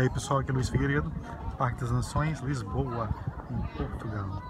E aí pessoal, aqui é Luiz Figueiredo, Parque das Nações, Lisboa, em Portugal.